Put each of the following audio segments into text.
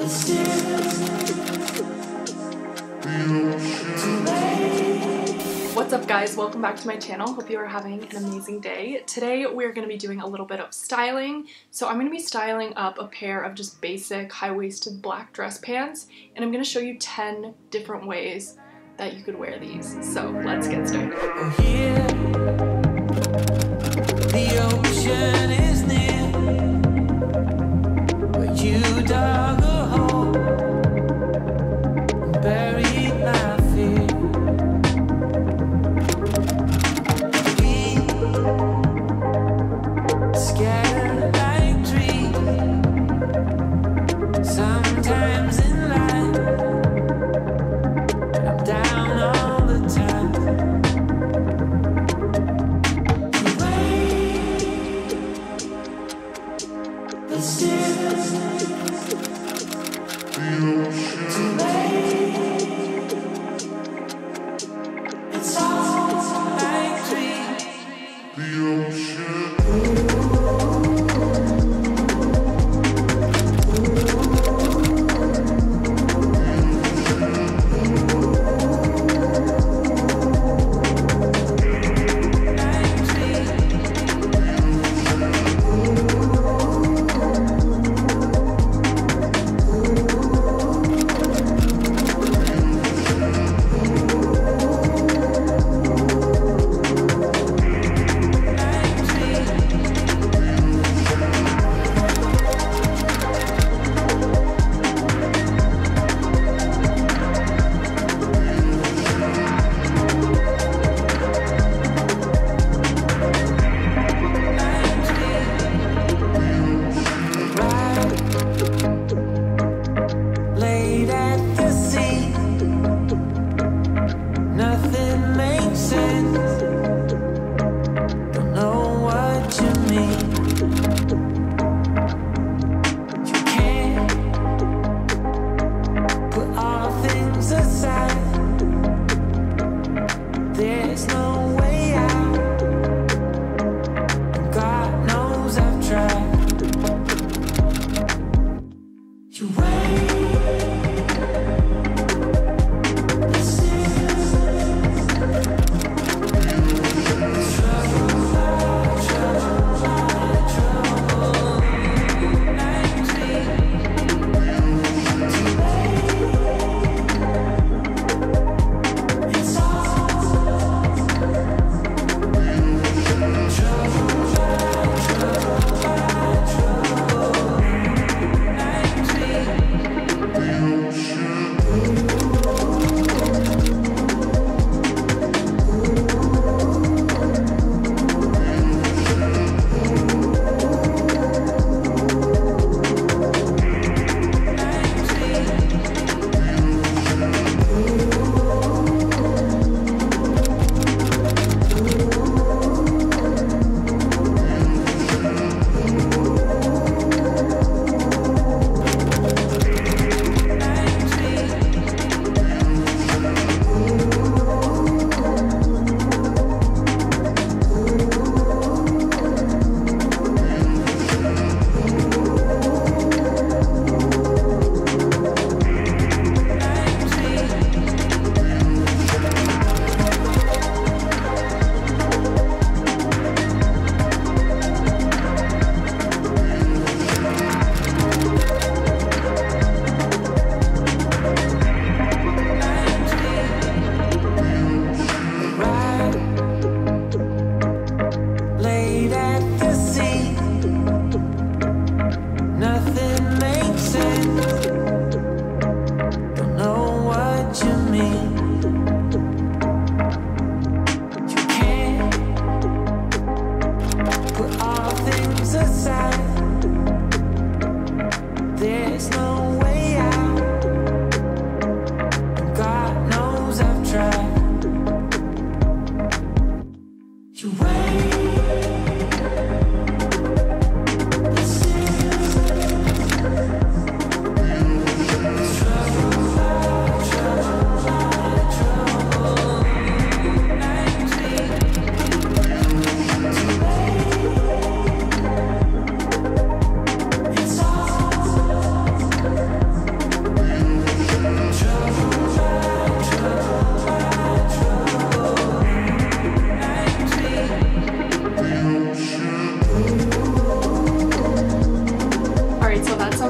What's up guys, welcome back to my channel. Hope you are having an amazing day. Today we're going to be doing a little bit of styling. So I'm going to be styling up a pair of just basic high-waisted black dress pants and I'm going to show you 10 different ways that you could wear these. So let's get started.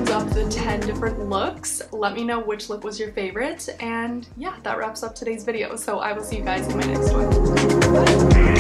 up the 10 different looks. Let me know which look was your favorite. And yeah, that wraps up today's video. So I will see you guys in my next one. Bye.